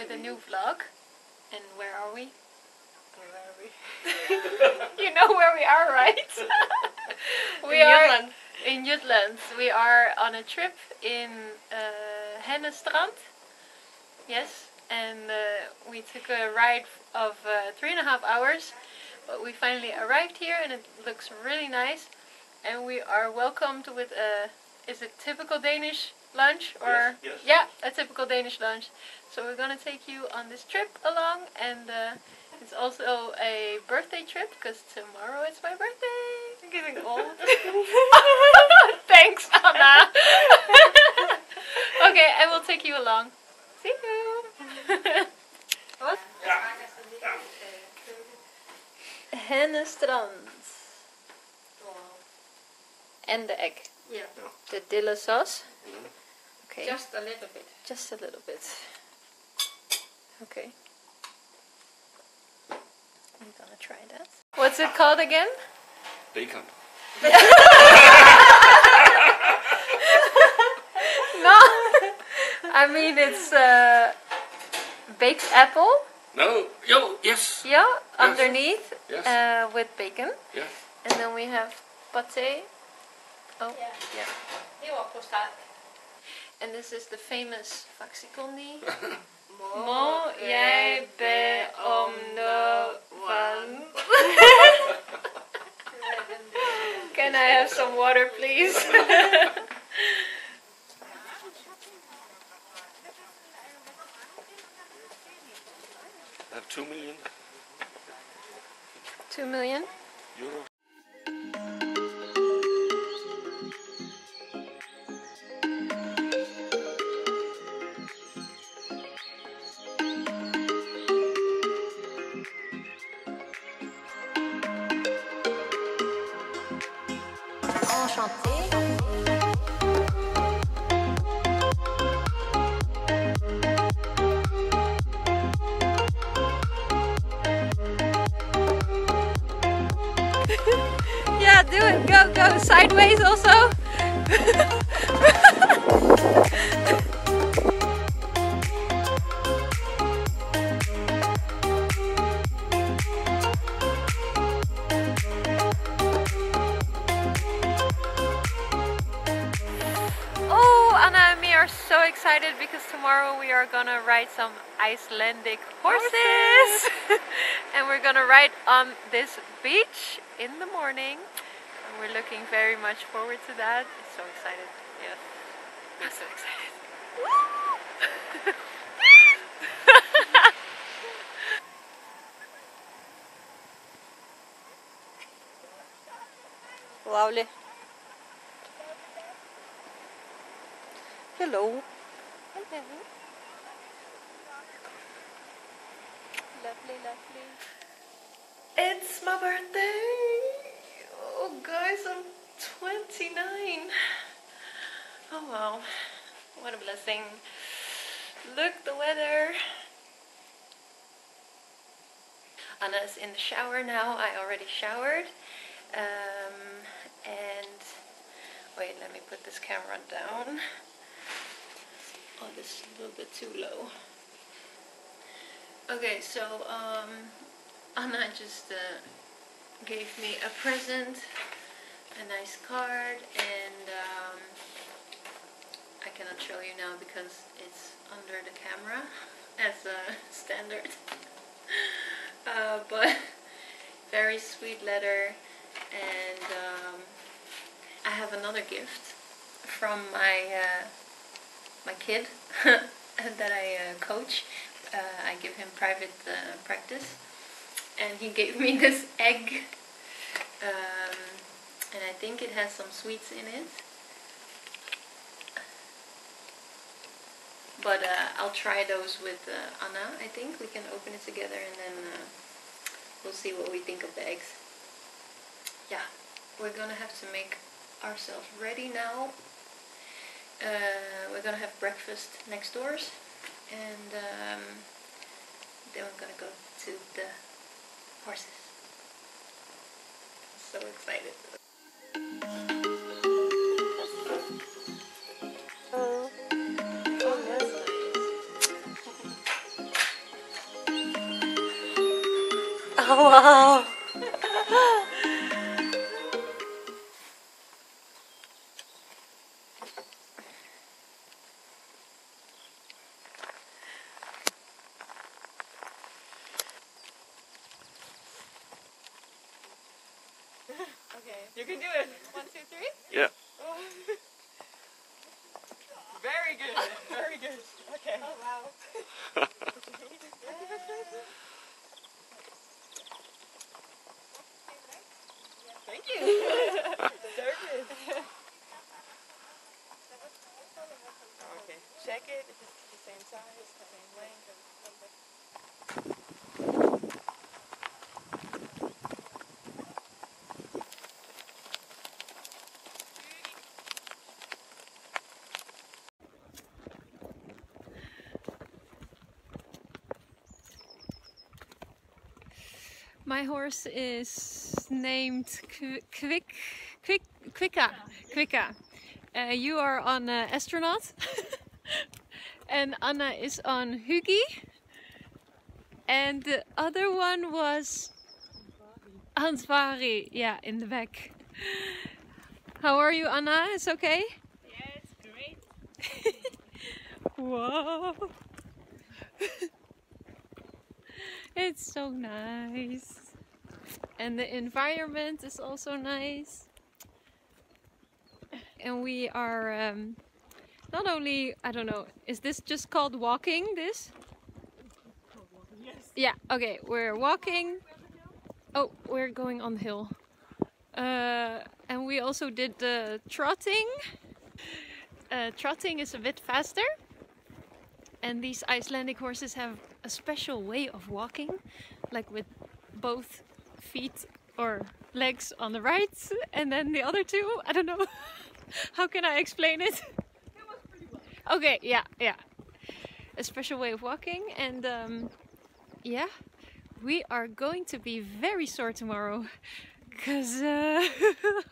with a new vlog. And where are we? Where are we? You know where we are, right? we In are Jutland. in Jutland. We are on a trip in uh, Henne Strand. Yes, and uh, we took a ride of uh, three and a half hours, but we finally arrived here, and it looks really nice. And we are welcomed with a is it typical Danish lunch or Yes, yes. yeah, a typical Danish lunch. So we're gonna take you on this trip along, and uh, it's also a birthday trip because tomorrow is my birthday. I'm getting old. Thanks, Anna. okay, I will take you along. See you. What? Henne Strand. And the egg. Yeah, The dilla sauce. Okay. just a little bit. Just a little bit. Okay. I'm gonna try that. What's it called again? Bacon. No. I mean it's uh, baked apple. No, yo, yes, Yeah, underneath yes, uh, with bacon, yes. and then we have pate. Oh, Yeah. yeah. Heel op staat. And this is the famous Vaxicondi. Mo, Mo jij be om de van. Can I have some water, please? I have two million Two million. euros. Sideways also. Oh, Anna and me are so excited because tomorrow we are gonna ride some Icelandic horses. and we're gonna ride on this beach in the morning. And we're looking very much forward to that. It's so excited. Yes. I'm so excited. Lovely. Hello. Hello. Lovely, lovely. It's my birthday. Guys, I'm 29. Oh, wow. What a blessing. Look, the weather. Anna's in the shower now. I already showered. Um, and wait, let me put this camera down. Oh, this is a little bit too low. Okay, so um, Anna just uh, gave me a present, a nice card, and um, I cannot show you now because it's under the camera as a standard. uh, but very sweet letter, and um, I have another gift from my uh, my kid that I uh, coach. Uh, I give him private uh, practice, and he gave me this egg, um, and I think it has some sweets in it. But uh, I'll try those with uh, Anna. I think we can open it together, and then uh, we'll see what we think of the eggs. Yeah, we're gonna have to make ourselves ready now. Uh, we're gonna have breakfast next doors, and um, then we're gonna go to the horses. So excited. Oh, oh, oh wow. You can do it. One, two, three. Yeah. Very good. Very good. Okay. Oh wow. Thank you. Very good. Okay. Check it. If it's the same size, the same length. My horse is named Qu- Quick, Quick, Quicka, Quicka. Uh, you are on uh, astronaut, and Anna is on Hugi, and the other one was Ansvari. Yeah, in the back. How are you, Anna? It's okay. Yes, great. Whoa. it's so nice. And the environment is also nice. And we are um, not only, I don't know, is this just called walking? This? Yes. Yeah, okay, we're walking. Oh, we're going on the hill. Uh, and we also did the trotting. Uh, trotting is a bit faster and these Icelandic horses have a special way of walking, like with both feet or legs on the right and then the other two. I don't know. How can I explain it? Okay, yeah, yeah. A special way of walking, and um, yeah, we are going to be very sore tomorrow because uh,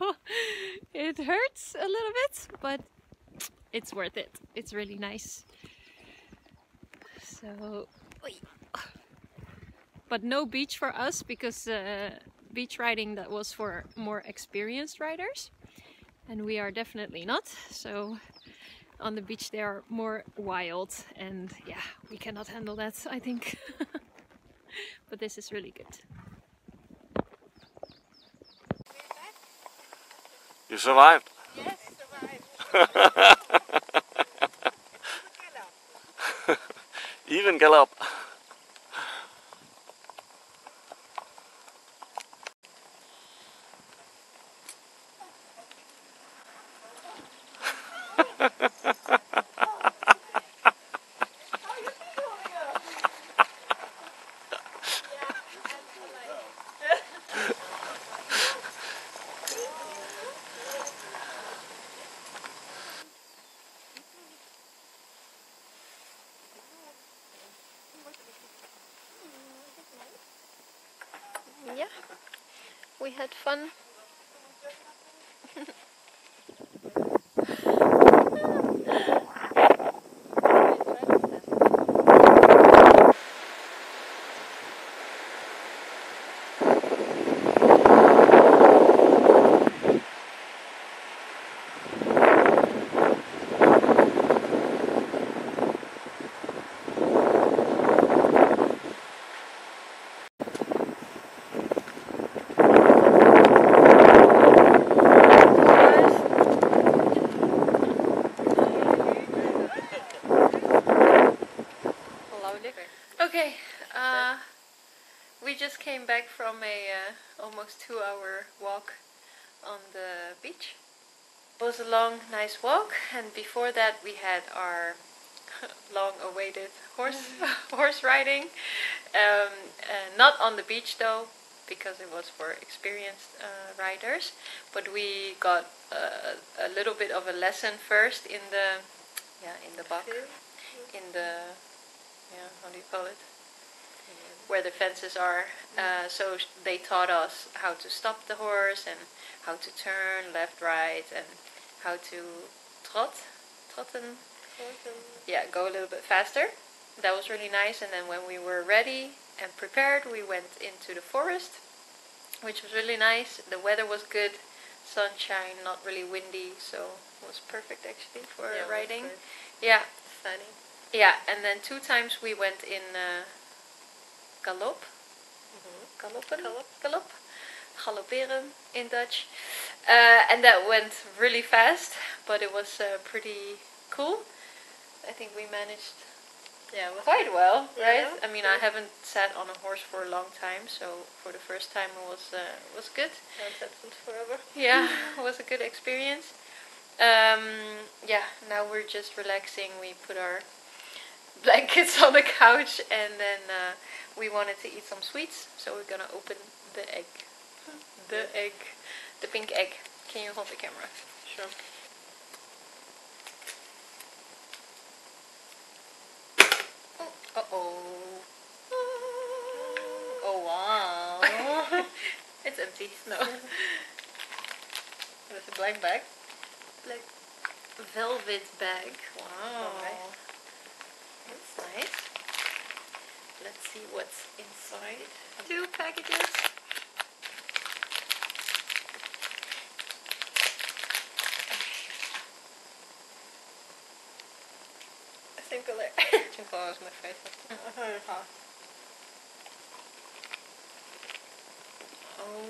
it hurts a little bit, but it's worth it. It's really nice. So, Oi. But no beach for us because uh, beach riding that was for more experienced riders, and we are definitely not. So, on the beach they are more wild, and yeah, we cannot handle that. I think. but this is really good. You survived. Yes, I survived. Even gallop. Yeah, we had fun. Okay, uh, we just came back from a uh, almost two hour walk on the beach. It was a long, nice walk, and before that we had our long awaited horse horse riding. Um, uh, not on the beach though, because it was for experienced uh, riders. But we got uh, a little bit of a lesson first in the yeah in the buck in the yeah how do you call it where the fences are. Uh, so they taught us how to stop the horse and how to turn left, right, and how to trot, trotten. Yeah, go a little bit faster. That was really nice. And then when we were ready and prepared, we went into the forest, which was really nice. The weather was good, sunshine, not really windy, so it was perfect actually for Yeah, riding. Yeah, Sunny. yeah, and then two times we went in uh, galop. Galoppen? Galop. Galop. Galopperen in Dutch. Uh, and that went really fast, but it was uh, pretty cool. I think we managed Yeah, it quite well, Yeah, right? I mean, I haven't sat on a horse for a long time, so for the first time it was uh, was good. Haven't had food forever. Yeah, it was a good experience. Um, yeah, now we're just relaxing. We put our blankets on the couch, and then uh, we wanted to eat some sweets, so we're gonna open the egg. The egg, the pink egg. Can you hold the camera? Sure. Uh oh. Oh wow. it's empty. No. There's a black bag. Like velvet bag. Wow. Nice. Let's see what's inside. Two packages. Same color. Two colors my favorite. Uh-huh. Oh,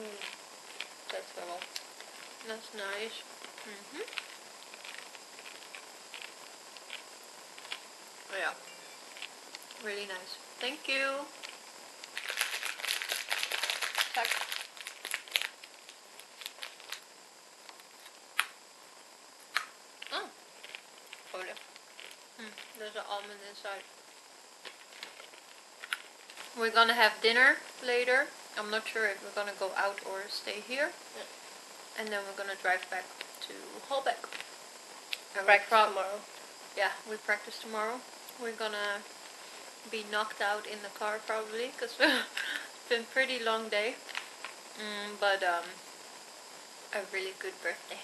that's well. That's nice. Mhm. Yeah. Really nice. Thank you. Tack. Oh. It. Mm, there's an almond inside. We're gonna have dinner later. I'm not sure if we're gonna go out or stay here. Yeah. And then we're gonna drive back to Holbæk. And Practice tomorrow. Yeah, we practice tomorrow. We're gonna be knocked out in the car probably because it's been a pretty long day. Mm, but um, a really good birthday.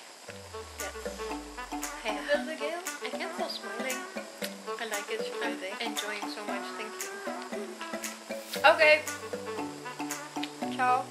Yeah. It again? I can't stop smiling. I like it. I'm enjoying so much. Thank you. Okay. Ciao.